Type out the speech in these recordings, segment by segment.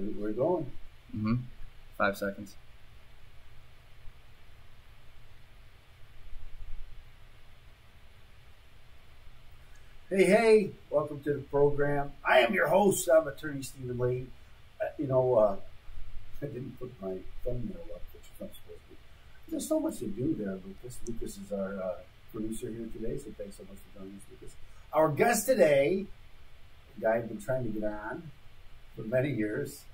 we- we're going. Mm-hmm. Five seconds. Hey, hey, welcome to the program. I am your host. I'm attorney Steven Lee. Uh, you know, uh, I didn't put my thumbnail up, which I'm supposed to. There's so much to do there, Lucas. Lucas is our uh, producer here today, so thanks so much for joining us, Lucas. Our guest today, a guy I've been trying to get on for many years.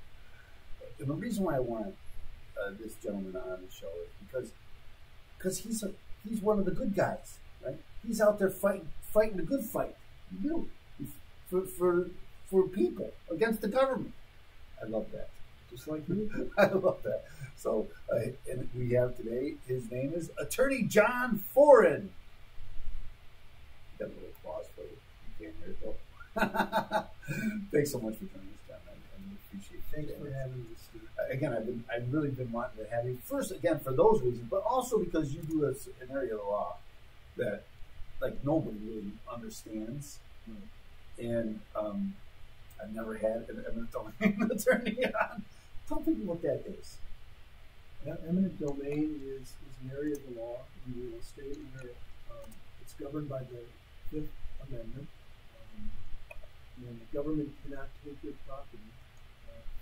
And the reason why I want uh, this gentleman on the show is because because he's a, he's one of the good guys, right? He's out there fighting fighting the good fight. You know, for for for people against the government. I love that. just like you. I love that. So, uh, and we have today. His name is Attorney John Foran. Got a little applause for you. You can't hear it though. Thanks so much for joining us, John. I, I really appreciate it. Thanks for having me, Steve. Again, I've been, I've really been wanting to have you first again for those reasons, but also because you do a, an area of law that like nobody really understands, and um, I've never had an eminent domain attorney on. Tell people what that is. That eminent domain is, is an area of the law in real estate where um, it's governed by the Fifth Amendment. Um, and the government cannot take your property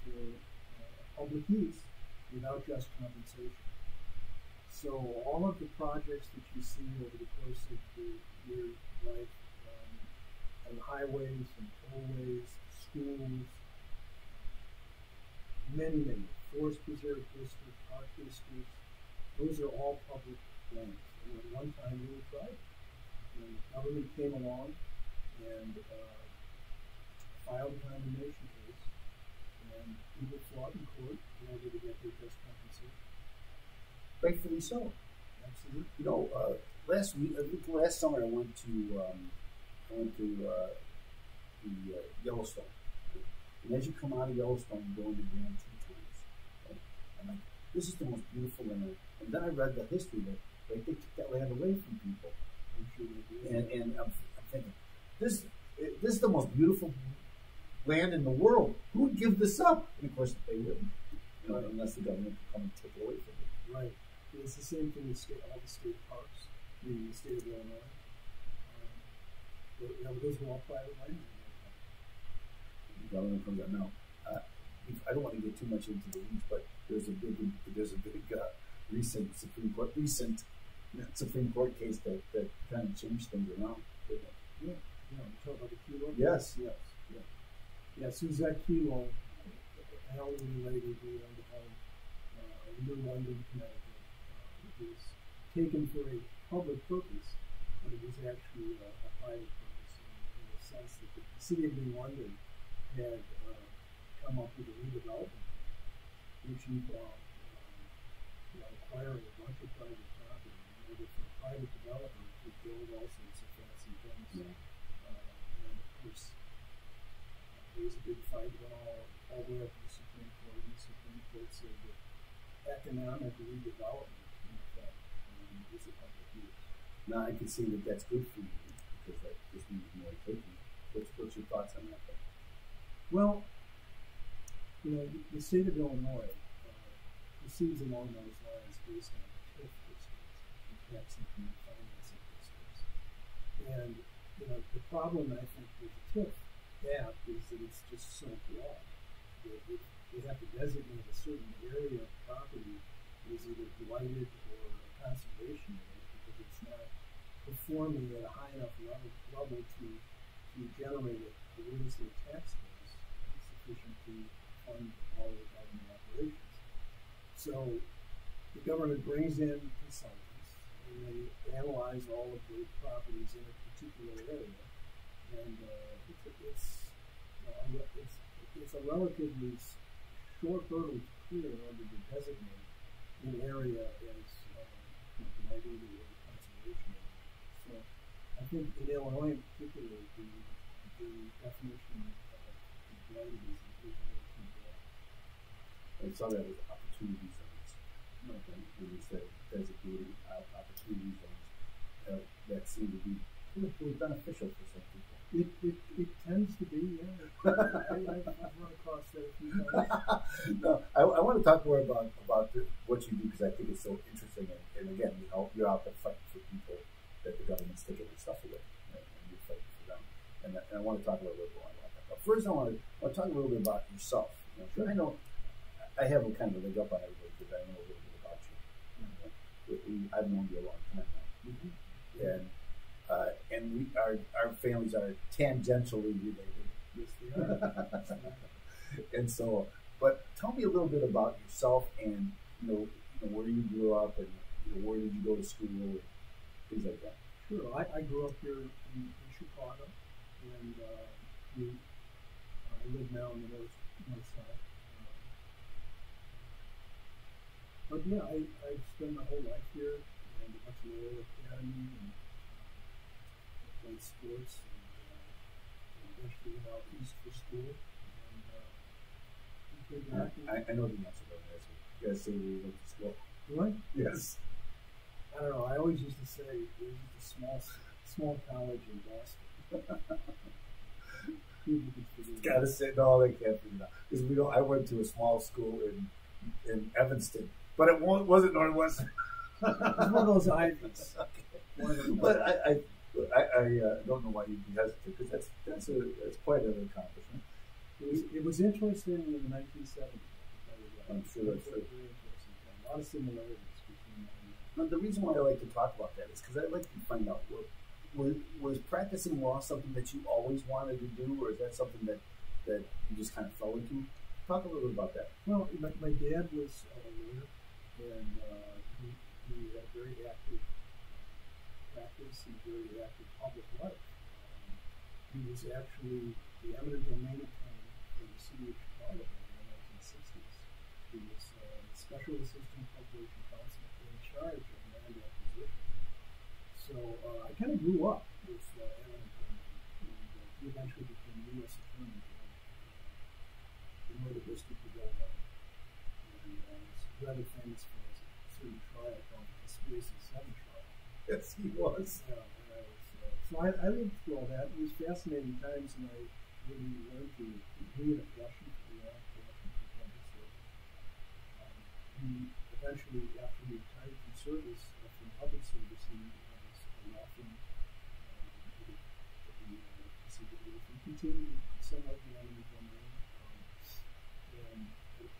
for uh, public use without just compensation. So all of the projects that you see over the course of the, your life um, on highways and tollways, schools, many, many forest preserve districts, park districts, those are all public lands. And at one time they were private. And the government came along and uh, filed condemnation and people fought in court in order to get their just compensation. Rightfully so. Absolutely. You know, uh, last week, last summer, I went to um, I went to uh, the uh, Yellowstone, and as you come out of Yellowstone, you go into Grand Tetons. Right? I'm like, this is the most beautiful land. And then I read the history that right, they took that land away from people, I'm sure and and I'm, I'm thinking, this this is the most beautiful land in the world. Who would give this up? And of course, they wouldn't, you know, unless the government could come and take it away from you. Right. It's the same thing with state, all the state parks in the state of Illinois. Um, you know, those are all private land. the government comes out. Now, uh, I don't want to get too much into the weeds, but there's a big, there's a big uh, recent Supreme Court, recent Supreme Court case that, that kind of changed things around. didn't? Yeah. You know, talk about the? Yes. Yes. Yeah. Yeah, Susette Kelo, an elderly lady who owned a home uh, in New London, Connecticut. Uh, was taken for a public purpose, but it was actually a, a private purpose in, in the sense that the city of New London had uh, come up with a redevelopment which involved um, you know, acquiring a bunch of private property in order for a private developer to build all sorts of fancy things. Yeah. Uh, and of course, there was a big fight went all, all the way up to the Supreme Court, and the Supreme Court said that economic redevelopment, in effect, um, is a public use. Now, I can see that that's good for you because that just means more taking. What's, what's your thoughts on that? Well, you know, the, state of Illinois uh, along those lines based on TIF districts, and tax increment financing districts. And, you know, the problem I think with the TIF app is that it's just so broad. That if they have to designate a certain area of property as either blighted or a conservation area because it's not performing at a high enough level, level to, to generate a real estate tax base sufficient to fund all of the government operations. So the government brings in consultants and they analyze all of the properties in a particular area, and uh, it's, it's, uh, a it's it's a relatively short hurdle to clear in order to designate an area as uh, or conservation area. So I think in Illinois in particular, the the definition of blighted is is really too broad. I saw that as opportunity zones. When when you said designating uh, opportunity zones, uh, that seem to be beneficial for some people. It, it, it tends to be, yeah. I, I, run across that a few times. to talk more about about the, what you do because I think it's so interesting. And, and again, you know, you're out there fighting for people that the government's taking their stuff away, and, and you're fighting for them. And, I- and I want to talk a little bit more about that. But first, I want to, I want to talk a little bit about yourself. You know, 'cause I know I have a kind of a leg up on everybody because I know a little bit about you. you know, we- we- I've known you a long time now, and uh, and we our our families are tangentially related. Yes, they are. and so, but tell me a little bit about yourself and you know, you know where you grew up and you know, where did you go to school and things like that. Sure. I, I grew up here in, in Chicago, and uh, we, uh, I live now on the north, north side. But yeah, I, I spent my whole life here, and went to Loyola Academy, and played sports, and, uh, eventually went out east for school. And uh, we came back. and- I, I know the answer to that. You guys say we went to school. What? Yes. I don't know. I always used to say it was just a small, small college in Boston. People could figure it out. Gotta say no, they can't figure it out because we don't. I went to a small school in in Evanston, but it wasn't Northwestern. One of those Ivies. One of those but I, I, I, I uh, don't know why you'd be hesitant because that's that's a that's quite an accomplishment. It was, it was interesting in the 1970s. I'm sure that's true. very interesting time. A lot of similarities between that and Now, the reason why I like to talk about that is because I like to find out what, was, was practicing law something that you always wanted to do, or is that something that, that you just kind of fell into? Talk a little bit about that. Well, my, my dad was a lawyer, and uh, he, he had very active practice and very active public life. Um, he was actually the eminent domain attorney for the city of Chicago in the 1960s. He was uh, special assistant corporation counsel in charge of land acquisition. So uh, I kind of grew up with uh, eminent domain, and uh, he eventually became U.S. attorney in the Northern District of Illinois. And uh, he's rather famous for his certain trial called the Conspiracy. Yes, he was. Was, uh, so I, I lived through all that. It was fascinating times, and I really learned to really a passion for the. Um, he eventually, after he retired from service, uh, from public service, he was a law firm. Um, uh, he continued somewhat in the domain, um, and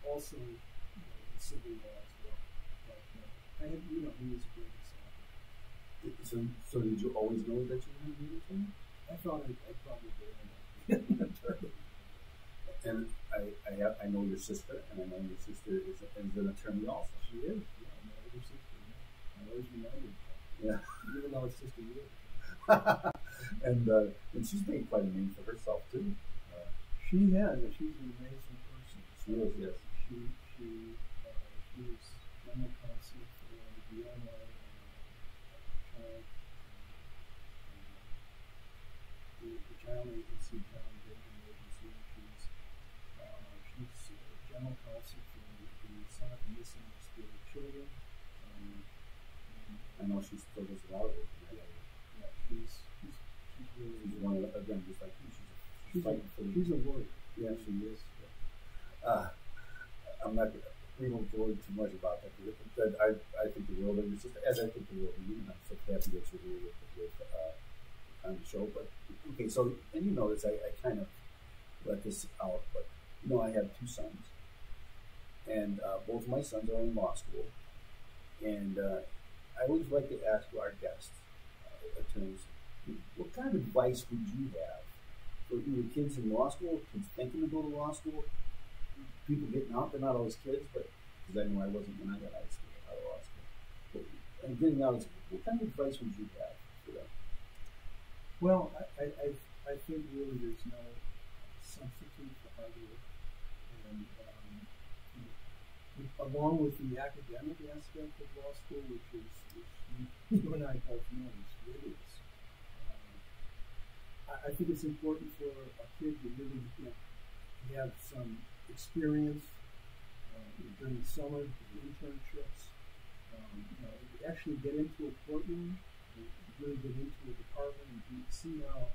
also you know, in civil law as well. But uh, I had, you know, he was a great. So, so did you always know that you were going to be an attorney? I thought I, I probably would end an attorney. And I, I have, I know your sister, and I know your sister is, is an attorney also. She is, yeah, my older sister. Yeah. I always remembered that. Yeah. Even though it's just a year. and uh, and she's made quite a name for herself too. Uh, She has, she's an amazing person. She is, yes. She, she, uh, she was general counsel for the BNI uh, child, uh, the, the child agency, child engagement agency. She's, uh, she's uh, general counsel for the, Center for Missing and Exploited Children. Um, and, I know she still does a lot of work. in that area. yeah, she's, she's, she's really, She's one of again, just like you, she's, she's she's, a, she's a lawyer. Yeah, she is. Uh, I'm not. gonna- We won't go into too much about that. But I, I think the world of sister, as I think the world of you. and I'm so happy that you're here with, with uh, on the show. But okay, so and you know this, I, I kind of let this out, but you know I have two sons, and uh, both my sons are in law school, and uh, I always like to ask our guests, uh, attorneys, what kind of advice would you have for either kids in law school, kids thinking to go to law school, people getting out, they're not always kids, but because I know I wasn't when I got out of school, out of law school. But, and getting out of school, what kind of advice would you have for them? Well, I, I, I, think really there's no substitute for hard work. And um, along with the academic aspect of law school, which is, which you, and I both know is rigorous, um, I, I think it's important for a kid to really you know, have some experience uh, during the summer, internships, um, you know, actually get into a courtroom really get into a department and be, see how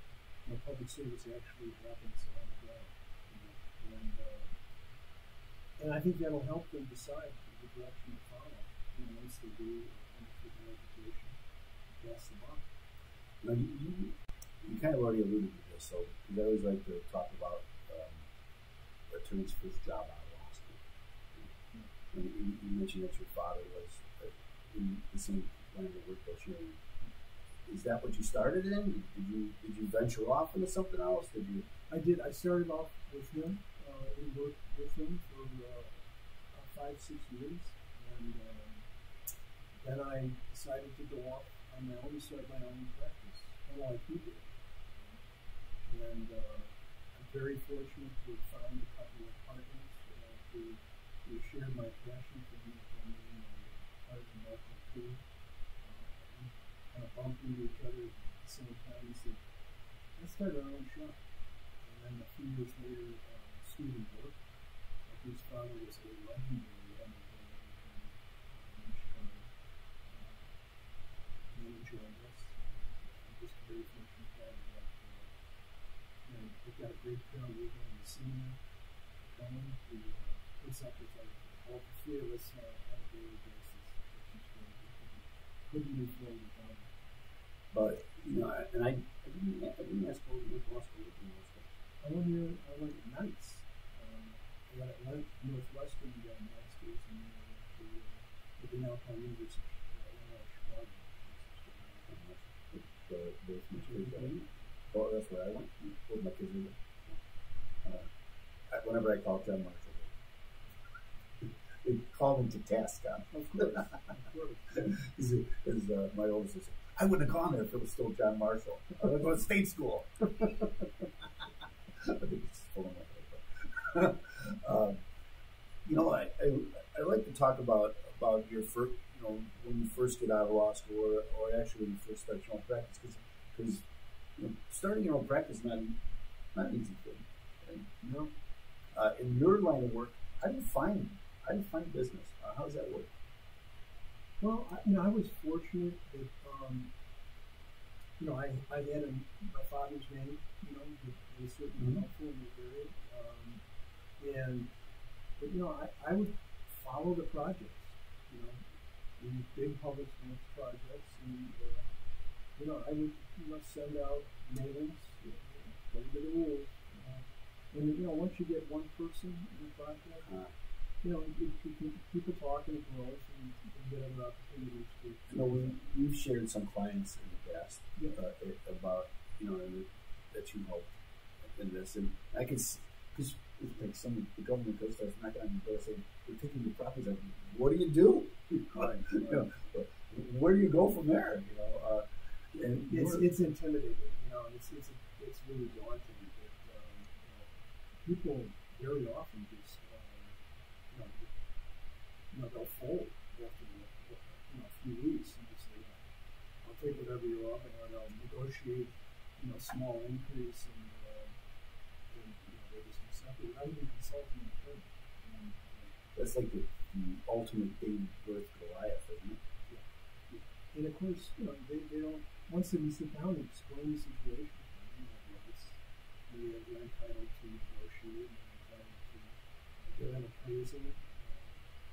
you know, public service actually happens on the ground. You know, and uh, and I think that'll help them decide the direction to follow. You know, once they do undertake an education, pass the bar. Now, you, you, you kind of already alluded to this, so I always like to talk about um, attorney's first job out of law school. You, you mentioned that your father was uh, in the same line of work that you're in. Is that what you started in? Did you did you venture off into something else? Did you? I did. I started off with him uh, and worked with him for uh, five, six years, and um, then I decided to go off on my own and start my own practice, unlike he did. And uh, I'm very fortunate to have found a couple of partners uh, who, shared my passion for the domain, my partner Mark O'Toole. Kind into each other at the same time and said, let's start our own shop. And then a few years later, uh, Stephen Burke, whose father was a legendary attorney in Chicago, uh, came joined us. Just very fortunate to have that. Uh, you we've got a great paralegal in the senior going who uh, puts up with like, all three of us uh, on a daily basis. Couldn't, move forward without it. But you know, I- and I, I didn't I didn't ask went to law school. What you went to law school. I went here, I went at nights. Um, I went at night, Northwestern, got a master's, and then I went to uh, the Alpine University, uh, Illinois, Chicago. The, the, the, well, that's where I went. My kids. were. Uh, I- whenever I called John Marshall, they called him to task on. Of course, of course. Because uh, my oldest sister, I wouldn't have gone there if it was still John Marshall. I would go to state school. I think it's full of my um, you know, I, I I like to talk about about your first, you know, when you first get out of law school, or, or actually when you first start your own practice, because you know, starting your own practice not not an easy thing. Right? You know, Uh, in your line of work, how do you find how do you find business? Uh, how does that work? Well, I, you know, I was fortunate that, um, you know, I, I had a, my father's name, you know, that was certainly Mhm. helpful in the area. Um, and, but, you know, I, I would follow the projects, you know, these big public works projects, and, uh, you know, I would, you know, send out mailings, you know, according to the rules. Uh, and, you know, once you get one person in the project, Uh, you know, you, you can keep it talking and growth and, and get other opportunities to. You know, we, you've shared some clients in the past Yeah. uh, it- about, you know, that you helped in this. And I can, because like some of the government goes starts knocking on your door saying, we're taking your properties. Like, what do you do? Right, You know, where do you go from there? You know, uh, and It's, it's intimidating, you know, it's, it's, it's really daunting that, um, you know, people very often just, uh, you know, they'll fold after, you know, a few weeks and just say, I'll take whatever you offer, and I'll negotiate, you know, small increase and, uh, and, you know, they just accept it, not even consulting the. And, uh, that's like the, the ultimate big birth Goliath, isn't it? And of course, you know, they, they don't, once they sit down and explain the situation, you know, you know, they're entitled to negotiate, they're entitled to get an appraisal.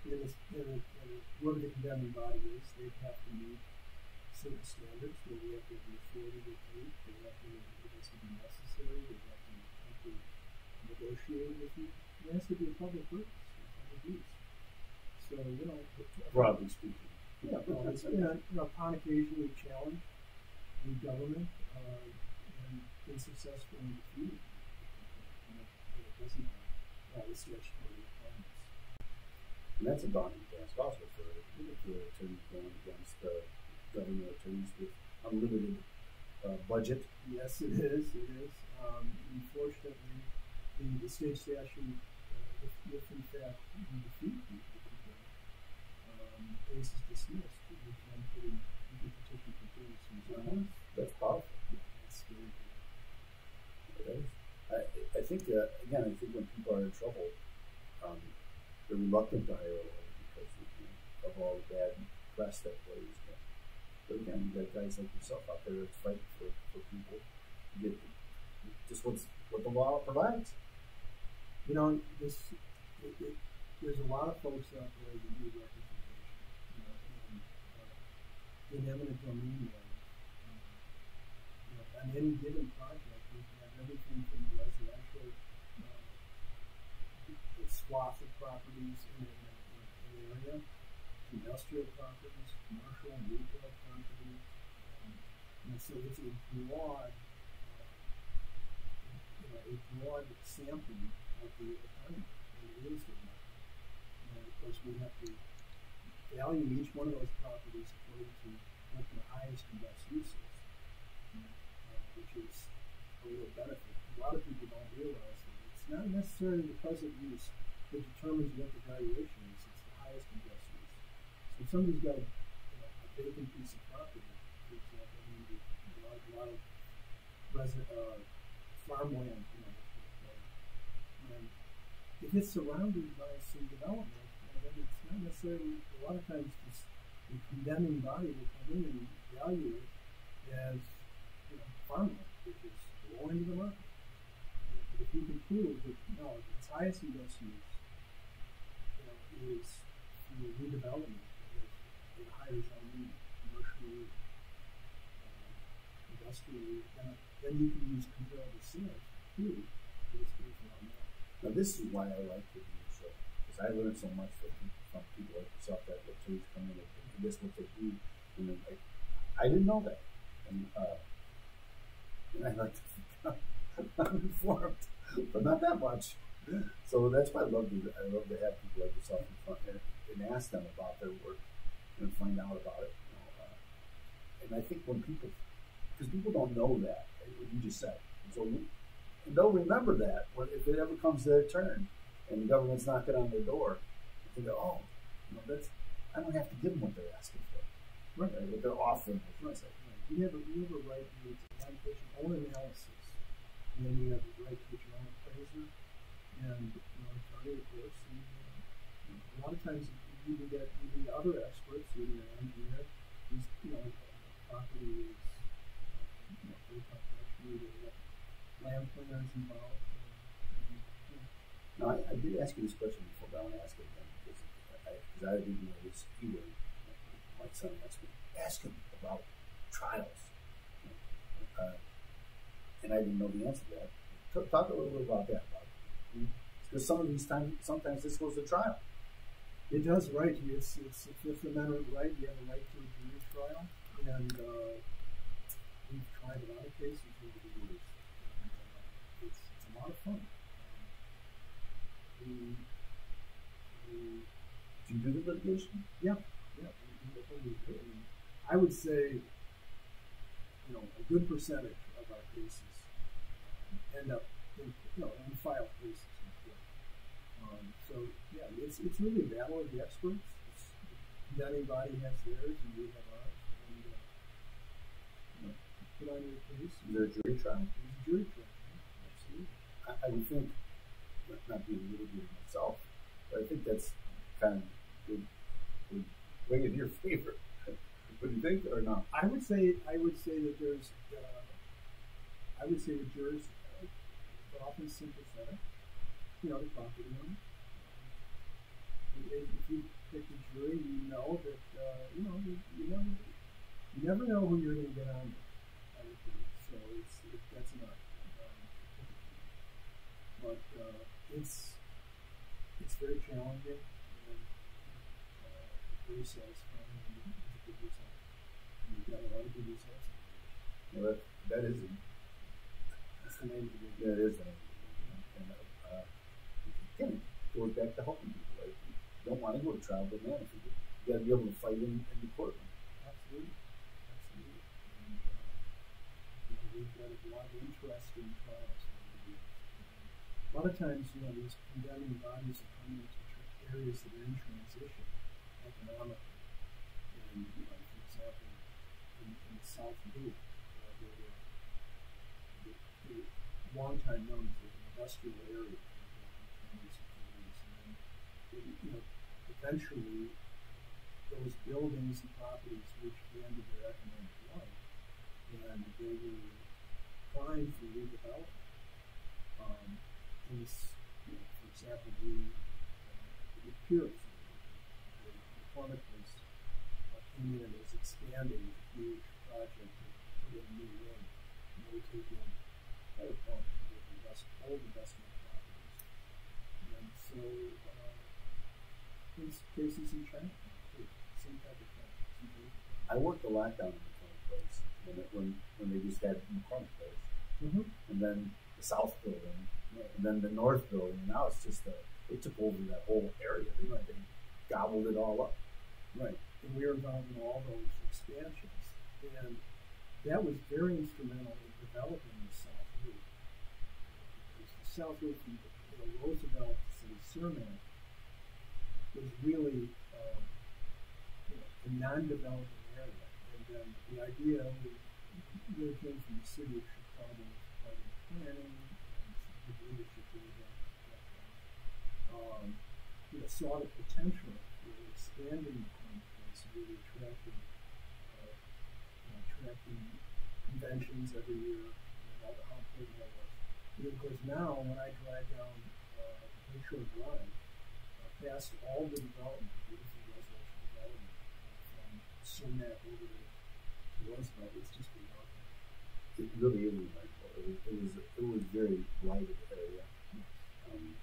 Uh, and, it's, and, it, and it, the condemning body is, they have to meet certain standards, where they have to be authority to take, they have to, it has to be necessary, they have to, have to negotiate with you. It has to be a public purpose, a public use. So, you know, Broadly speaking. yeah, well, it's, you you know, upon occasion we challenge the government uh, and been successful in defeating it. You know, it doesn't have all the requirements. And that's a daunting task also for, for attorneys going against the government attorneys with unlimited uh, budget. Yes, it is. It is. Um, unfortunately, the, the state statute, uh, if, if in fact you defeat the the um, case is dismissed, you can put in, can petition for juris Mhm. That's powerful. That's very good. It is. I, I think, uh, again, I think when people are in trouble, um, they're reluctant to because know, of all the bad press that plays. But, again, you got guys like yourself out there fighting for, for people to get just what's, what the law provides. you know, this it, it, there's a lot of folks out there that need representation. You know, and, uh, in eminent domain um, you know, on any given project, we have everything from uh, the swath of properties in an, area, industrial properties, commercial and retail properties. Um, and so it's a broad, uh, you know, a broad sampling of the economy and the real estate market. And of course, we have to value each one of those properties according to what the highest and best use is, uh, which is a real benefit. A lot of people don't realize that it's not necessarily the present use that determines what the valuation is. It's the highest and best use. So if somebody's got a, you a vacant piece of property, for example, I mean, a lot, a lot of resident, uh, farmland, you know, and if it's surrounded by some development, well, then it's not necessarily, a lot of times this, the condemning body will come in and value it as, you know, farmland, which is low into the market. But if you can prove that, no, its highest and best use, is through redevelopment, with, with higher zoning, commercially, uh, industrially, then, you can use comparable sales too. Now, this is why I like the show because I learned so much from, from people like yourself that what trees come in and, this what they do. And then, like, I didn't know that, and uh, and I like to I'm informed, but not that much. So that's why I love to I love to have people like yourself in front and, and ask them about their work and find out about it. You know, uh, and I think when people, because people don't know that, what you just said, so and they'll remember that when if it ever comes their turn and the government's knocking on their door, they go, oh, you know, that's I don't have to give them what they're asking for, right? What they're offering. Right. You have a you have a right to its application own analysis, and then you have the right to get your own appraiser and of course. And, uh, you know, a lot of times you even get you need other experts, need an engineer. Who's you know the property is you know very complex. Land planners involved. Know, Now, I, I did ask you this question before, but I want to ask it again because I, I didn't know this either. My son asked me, ask him about trials. Uh, and I didn't know the answer to that. Talk, talk a little bit about that. Because some of these times, sometimes this goes to trial. It does, right. It's, it's a Fifth Amendment right. You have a right to a jury trial. And uh, we've tried a lot of cases over the years. And uh, it's, it's a lot of fun. Um, Do you do the litigation? yeah, yeah, we, we totally do. I, I would say, you know, a good percentage of our cases end up know, in file cases. Um, so yeah, it's it's really a battle of the experts. It's, condemning has theirs, and we have ours. And uh, you know, put on your case. Is there a jury trial? There's a jury trial. yeah, Absolutely. I, I would think, not, not being a litigator myself, but I think that's kind of would, would weigh in your favor. Would you think, or not? I would say I would say that there's uh, I would say the jurors are often sympathetic, you know, the property owner. Um, if you pick a jury, you know that uh, you know you, you never you never know who you're going to get on with. So it's it, that's enough. Um, but uh, it's it's very challenging and uh, very satisfying and it's a good result. You've got a lot of good results. Well, that, that is, The of the game. that is, an, and uh, again, it goes back to helping people. Right? You don't want to go to trial, but man, you, you got to be able to fight in, in the courtroom. Absolutely. Absolutely. And, uh, you know, we've got a lot of interesting trials the. A lot of times, you know, these condemning bodies are coming into areas that are in transition economically. And, you know, for example, in, in the South Loop, uh, were the, the long time known as an industrial area in the 20s and 30s. And then, you know, eventually those buildings and properties reached the end of their economic life, and they were primed for redevelopment. Um, this, you know, for example, the, uh, the with Pierce. The McCormick was uh, came in expanding a huge project to put in new wing. And they were taking invest, old investment properties. And so, uh, there's cases in China, too, same type of thing. I worked a lot down in the McCormick Place when, it, when, when they just had McCormick Place. And then the South Building, Right. and then the North Building. And Now it's just a, they took over that whole area. They, Right. they gobbled it all up. Right. And we were involved in all those expansions. And that was very instrumental in developing the South Loop. Because the South Loop from you Roosevelt to City Cermak was really um, you know, a non-developing area. And then the idea really came from the city of Chicago of planning and the leadership that um, you know, saw the potential for expanding the conference, really attracting, uh, you know, attracting conventions every year, and all the how important that was. Course, now when I drive down uh, Lakeshore Drive, uh, past all the development, beautiful residential development, from Cermak over to, to Roosevelt, it's just remarkable. It really is remarkable. It was, it was, it was very lighted area. Um,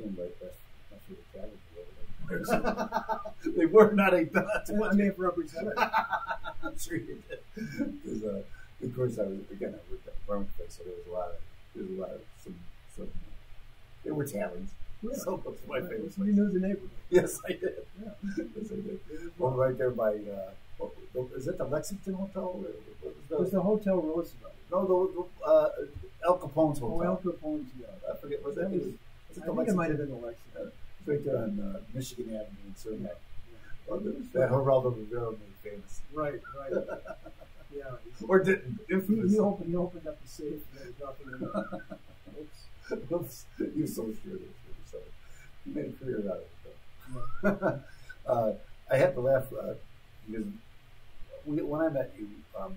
some of my best, favorite travels were over there. they were not a too I may have represented. I'm sure you did. Because, uh, of course, I was again. I worked at Farm Place, so there was a lot of there was a lot of some some. Uh, there were talents. Yeah. So was my favorite You place. knew the neighborhood. Yes, I did. Yeah. Yes, I did. Well, right there by. Uh, what, is it the Lexington Hotel? It was the, Hotel Roosevelt. no, the, the uh, Al Capone's Hotel. Oh, Hotel. Al Capone's, yeah. I forget. Was That that? was- was I it the think it might have been the Lexington. It's right there on uh, Michigan Avenue in Cermak. Yeah. Well, that Geraldo Rivera made famous. Right, right. Yeah. Or didn't. He, Infamous. he, opened, he opened up the safe and there was nothing in it. Oops. Oops. You're so sure. So you made a career out of it, Yeah. uh, I had to laugh uh, because we, when I met you, um,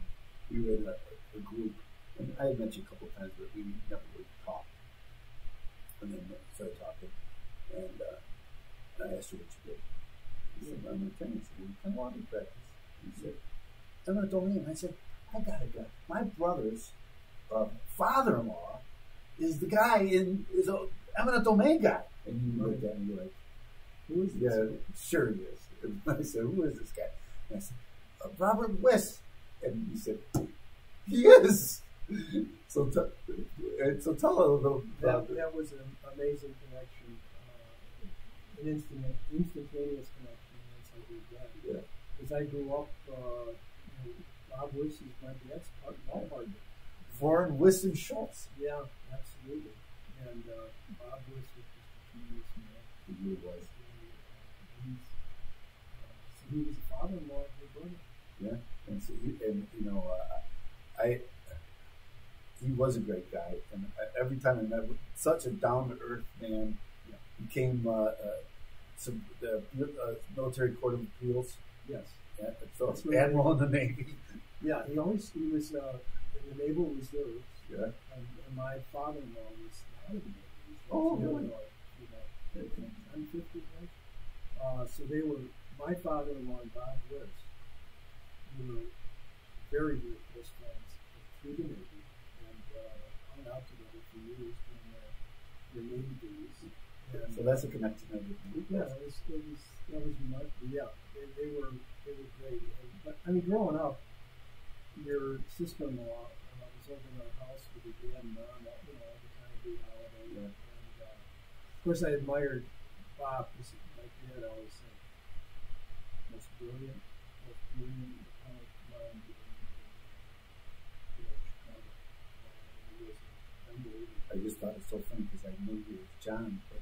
we were in a, a group, and I had met you a couple of times, but we never really talked. And then we started talking, and uh, I asked you what you did. He said, I'm an attorney. I said, what kind of law do you practice? He said, I'm an domain. I said, I got a guy. My brother's uh, father-in-law is the guy in is a eminent domain guy. And you looked at me like, Who is yeah, this? sure he is. And I said, who is this guy? And I said, uh, Robert Wiss. And he said, he is. So, t- and so tell a little That, about that was an amazing connection, uh, an instant, instantaneous connection. That's how we got. Yeah. Because I grew up, uh, Bob Wiss is my dad's part ballpark. Foran Wiss and Schultz. Yeah, absolutely. And uh, Bob Wiss was just a genius man. He really was. He, uh, he's, uh, so he was a father-in-law of brother. Yeah, and so he, and you know, uh, I he was a great guy, and every time I met with such a down to earth man, became uh, uh, some the uh, military court of appeals, Yes. Yeah, so That's right. admiral in the navy. Yeah, he always he was uh, in the naval reserves. Yeah, And, and my father-in-law was the head of the Navy Reserves Oh, in really? Illinois, you know, 10, 15 years. Uh, so they were, my father-in-law and Bob Wiss were very, very close friends through the Navy and uh, hung out together for years during their, Navy days. And, so that's a connection. Yeah, it was, it was, that was remarkable. Yeah, they, they were, they were great. And, but I mean, growing up, your sister-in-law uh, was over in our house with your dad and mom, you know, all the time, big holiday. Yeah. And uh, of course, I admired Bob because my dad always said, most brilliant, most brilliant atomic mind in, you know, Chicago. Uh, he was unbelievable. I just thought it's so funny because I knew you was John, but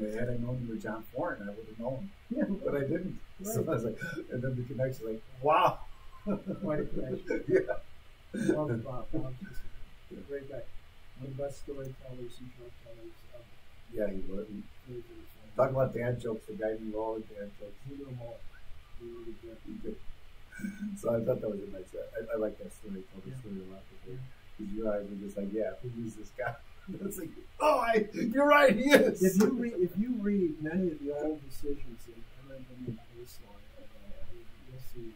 I, had I known you were John Foran, I would have known, Yeah, but I didn't. So I was like, and then the connection, like, wow. Quite a connection. yeah. Love Bob. Just a great guy. One of the best storytellers and joke tellers ever. Yeah, he was. He- Very, very funny. Talk about dad jokes. The guy knew all the dad jokes. He knew them all. He really did. He did. So I thought that was a nice. I, I like that story. I told the Yeah. story a lot because because your eyes were just like, yeah, who is this guy? It's like, oh, I, you're right, he is. If you read, if you read many of the old decisions in eminent domain case law, uh, you'll see,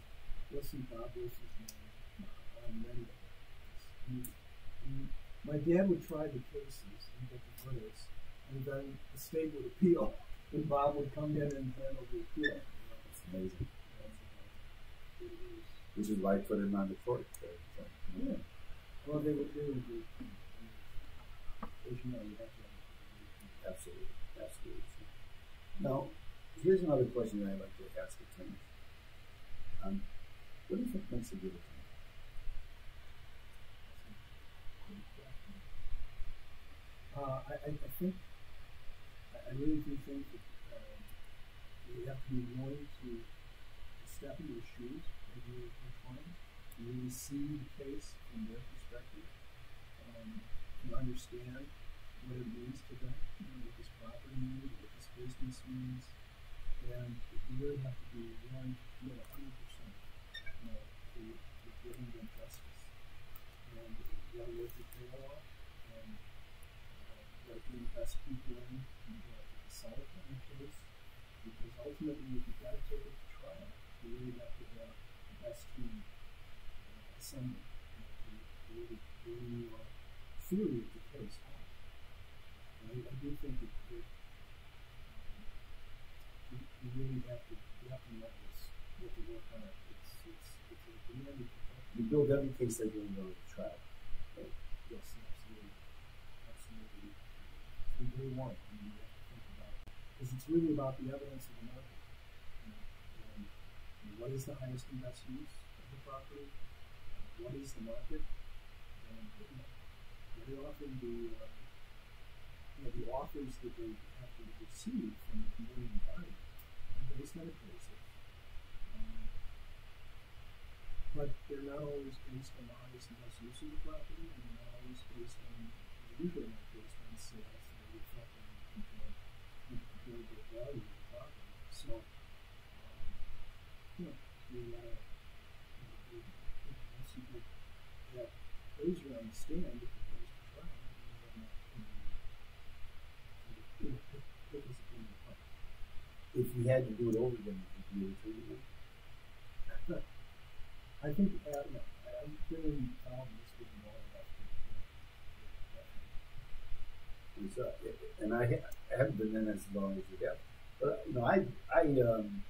you'll see Bob Wiss's name uh, on many of them. He- he- My dad would try the cases and get the verdicts, and then the state would appeal, and Bob would come in and handle the appeal. It's amazing. And, it was- Which is why I put him on the court. there. So, you know. Yeah. Well, they would, they would be, you have to. Absolutely, absolutely. Now, here's another question that I'd like to ask attorneys. Um, what do you think makes a good attorney? Uh, I, I, I think, I, I really do think that um, you have to be willing to step into the shoes of your, client, really see the case from their perspective, um, to understand what it means to them, you know, what this property means, what this business means, and you really have to be willing to commit hundred percent, you know, to, to giving them justice. And you gotta work your tail off, and uh, you gotta bring the best people in, you gotta decide on the case, because ultimately, if you've gotta take it to trial, you really have to have the best team uh, assembled, you know, to, to really bring your theory of the case I, I do think that, that you, really have to you have to know this, you to work on it. It's it's it's a demanding. You build every case that you're going to trial. Right? Yes, absolutely, absolutely. From day one, I mean, you have to think about because it's really about the evidence of the market. What is the highest and best use of the property? What is the market? And you know, very often the uh, know, the offers that they have to receive from the party are based on appraisal. Um, but they're not always based on the highest and best use of the property, and they're not always based on, usually not based on sales, they're reflecting the compare, the value of the property. So, um, you know, you gotta, you know, once you get that appraiser on the stand, if it goes to trial, you have an opportunity to, you know, pick, pick his opinion apart. If you had to do it over again, would you do it again? I think uh, no, I- I've been involved in this with more It's, uh, and I, ha- I haven't been in as long as you have. But, you know, I, I, um,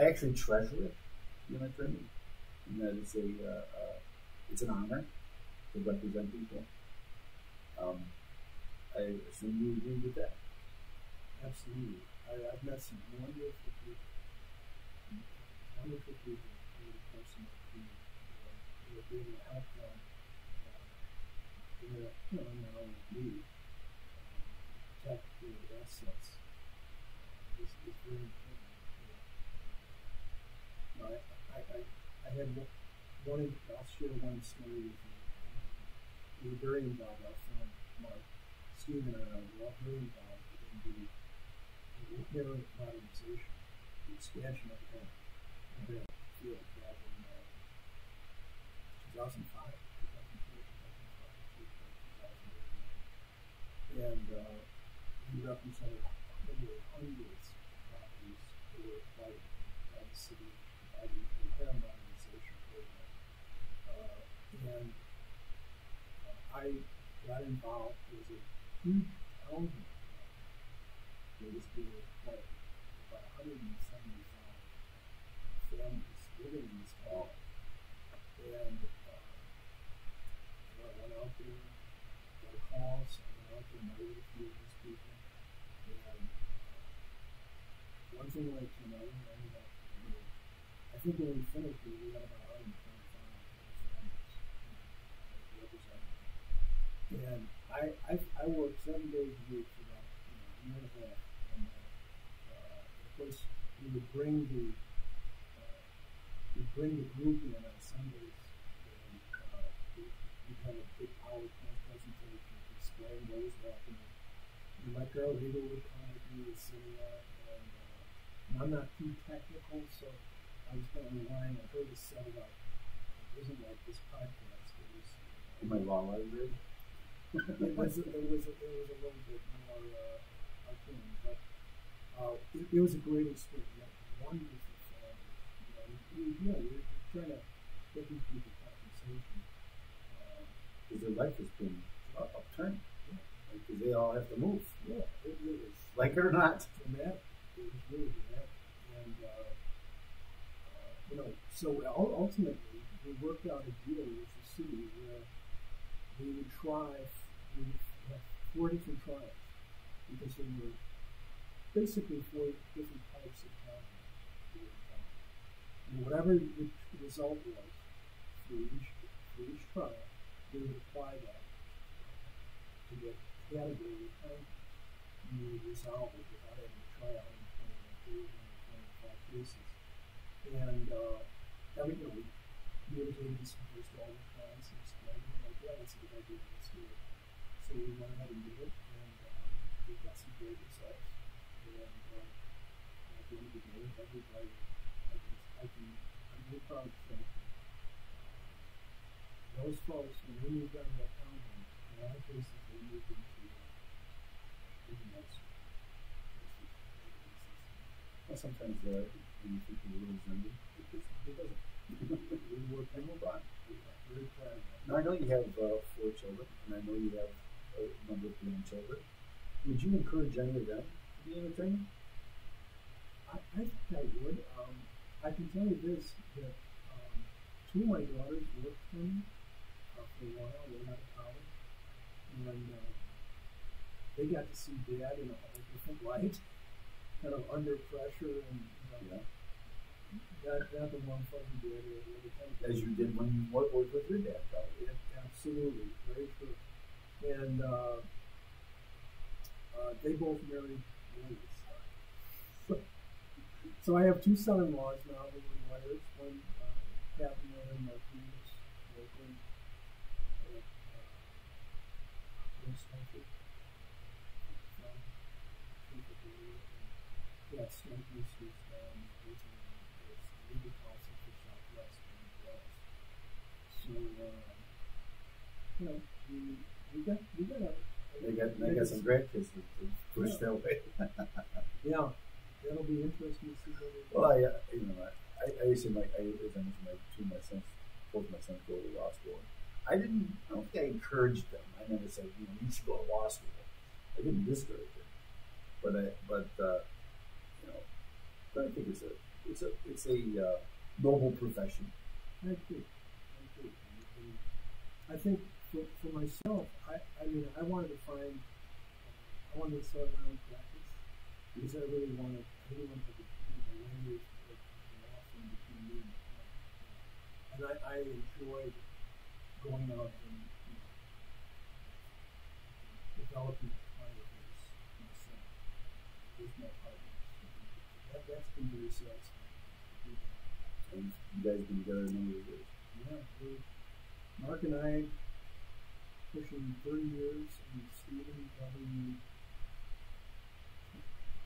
I actually treasure it, you know, attorney. And that it's a, uh, uh, it's an honor to represent people. Um, I assume you agree with that. absolutely. I, I've met some wonderful people, wonderful people over the career who are, being to help them uh, in their, you know, in their own need, um, protect their assets. This is, is very important. You know, I, I, I, I had one, I'll share one story with you. Um, we were very involved, our friend Mark, Stephen and I were all very involved in the O'Hare modernization, the expansion of the the field back in uh, 2005, 2004, 2005, 2008. And uh, he represented hundreds, hundreds of properties that were acquired by the city by the O'Hare modernization program. Uh, and uh, I got involved. Was a huge townhome that was being acquired. About 175 families living in this town. And uh, I went out there, got a call, so I went out there, met with a few of these people. And uh, one thing led I ended up, you I think when we finished we had about 125 families represented. And I, I, I worked seven days a week for about you know, a year and a half. And uh, uh, of course, we would bring the uh, we'd bring the group in on Sundays, and uh, we, we'd have a big PowerPoint presentation to explain what was happening. And my girl Rita would come with me to say that, and, uh, and I'm not too technical, so I was kind of relying on her to set it up. It wasn't like this podcast. It was In my law library. it was it was it was a little bit more uh, arcane, but uh, it, it was a great experience. We Wonderful fun. You know, we, yeah, we we're trying to get these people compensation. Uh, Because their life has been uh, upturned. Because they all have to move, yeah, it, it was like it or not. dramatic. It was really dramatic, and uh, uh, you know, so ultimately we worked out a deal with the city where we would try. We would have four different trials because there were basically four different types of trying. And whatever the result was for each for each trial, we would apply that to the category of housing you would resolve it without having to try out in twenty twenty-five cases. And, uh, mean, you know, we, we were doing this first all the clients and and like, yeah, that's a good idea, let's do it. So we went ahead and did it, and, uh, we got some great results. Uh, uh, those folks, when they moved of that townhome, in a lot of cases, they moved into, uh, even nicer. Well, sometimes uh, when you think the world is ending, it, it doesn't. we work and move on. Now, I know you have uh, four children, and I know you have a number of grandchildren. Would you encourage any of them an attorney? I, I think I would. Um, I can tell you this that um, two of my daughters worked for me uh, for a while. They were out of college, and uh, they got to see Dad in a whole different light, kind of under pressure, and you know, Yeah. not not the one dad or the other As you did when you worked with your dad, probably. Yeah, absolutely, very true. And uh, uh, they both married. So, so I have two son-in-laws now who are lawyers. One, uh, Captain Lawyer Martinez, local, uh, uh, in Stanford. She's a lawyer, and Pat Stanford, who's um, working as legal counsel for Southwest and West. So, uh, you know, we, we got, we got a. They got they got some grandkids to, to push Yeah. their way. Yeah, that'll be interesting to see what they do. well, I, uh, you know, I, I used to my I, as I mentioned, my two my sons, both my sons go to law school. I didn't. I don't think I encouraged them. I never said, you know, you should go to law school. I didn't discourage them, but I, but uh, you know, but I think it's a it's a it's a uh, noble profession. I agree. I agree. I think for, for myself, I, I mean, I wanted to find, uh, I wanted to start my own practice because I really wanted, I really wanted to be the language of the law between me and. And I, I enjoyed going out and, you know, developing a client base myself with my partners. That, that's been very satisfying to do that. And you guys have been together a number of years. Yeah, Mark and I pushing 30 years, and Stephen probably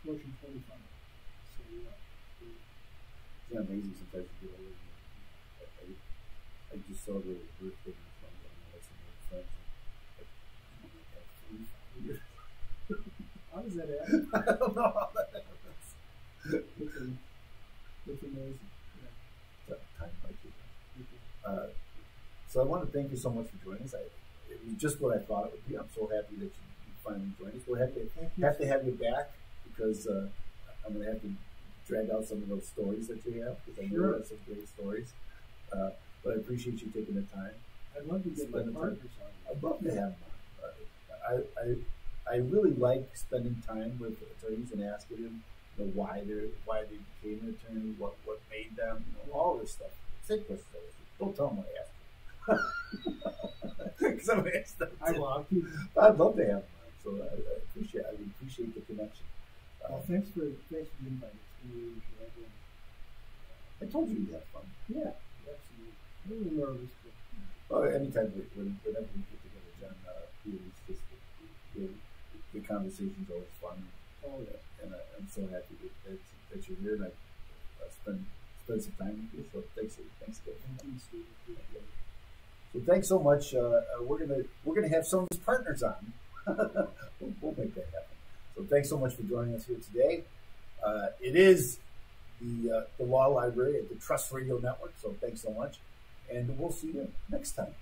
pushing 25. So yeah, It's not amazing sometimes you get older. I, I, I just celebrated a birthday my one of my some old friends. Like, my God, 45 years. how does that happen? I don't know how that happens. It's, a, it's amazing. Yeah, Time it. Uh, so I want to thank you so much for joining us. I, just what I thought it would be. I'm so happy that you, you finally joined us. We'll have to you. have to have you back because uh, I'm going to have to drag out some of those stories that you have because I know you Sure. have some great stories. Uh, but I appreciate you taking the time. I'd love to get my Spend the time. partners on. I'd love to have them. on. Uh, I, I, I really like spending time with attorneys and asking them you know, why they why they became an attorney, what what made them, you know, all this stuff. Questions. I. Don't tell them what I asked. Because I'm gonna. I. I'll keep. I'd love to have them. on. So I, I appreciate I appreciate the connection. Well, Uh, thanks for thanks for the invite. It's. I told you you'd have fun. Yeah, absolutely. A little nervous, but Well, anytime we, when, whenever we get together, John, uh, was just the, the, the conversation's always fun. oh yeah. and I, I'm so happy that, that, that you're here and I uh, spend spend some time with you. So thanks, thanks again. Thank you, Steve. So thanks so much. Uh, uh, we're gonna we're gonna have some of his partners on. we'll, we'll make that happen. So thanks so much for joining us here today. Uh, it is the uh, the Law Library at the Trust Radio Network. So thanks so much, and we'll see you next time.